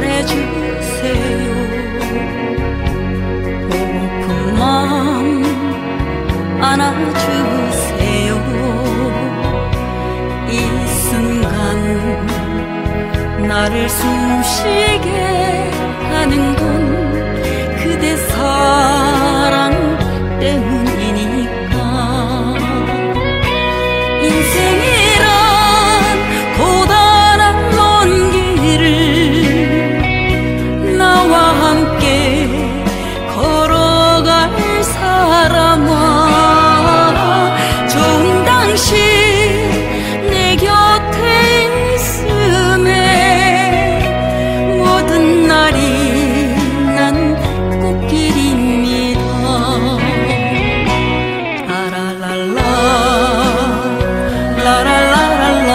있습니다 말해주세요. 보고픈 마음 안아주세요. 이 순간 나를 숨쉬게 하는 건 그대 사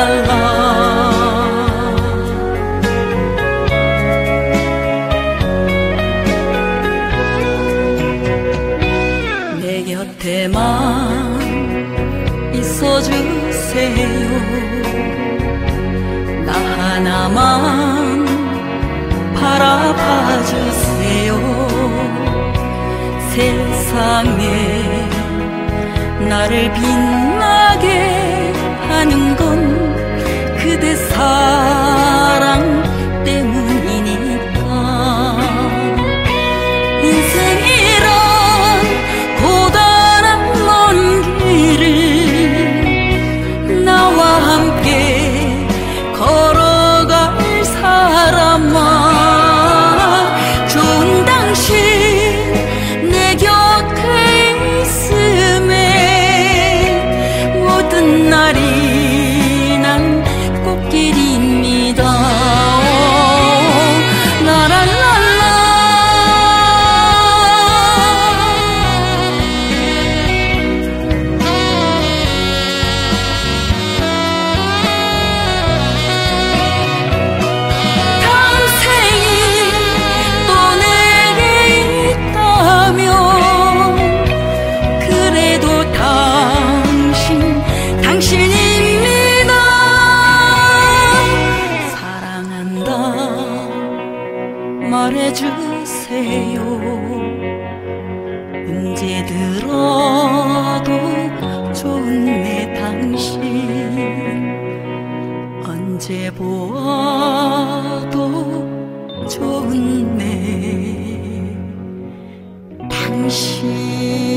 라라라랄랄라. 내 곁에만 있어주세요. 나 하나만 바라봐주세요. 세상에 나를 빛나게 하는 건 주세요. 언제 들어도 좋은 내 당신. 언제 보아도 좋은 내 당신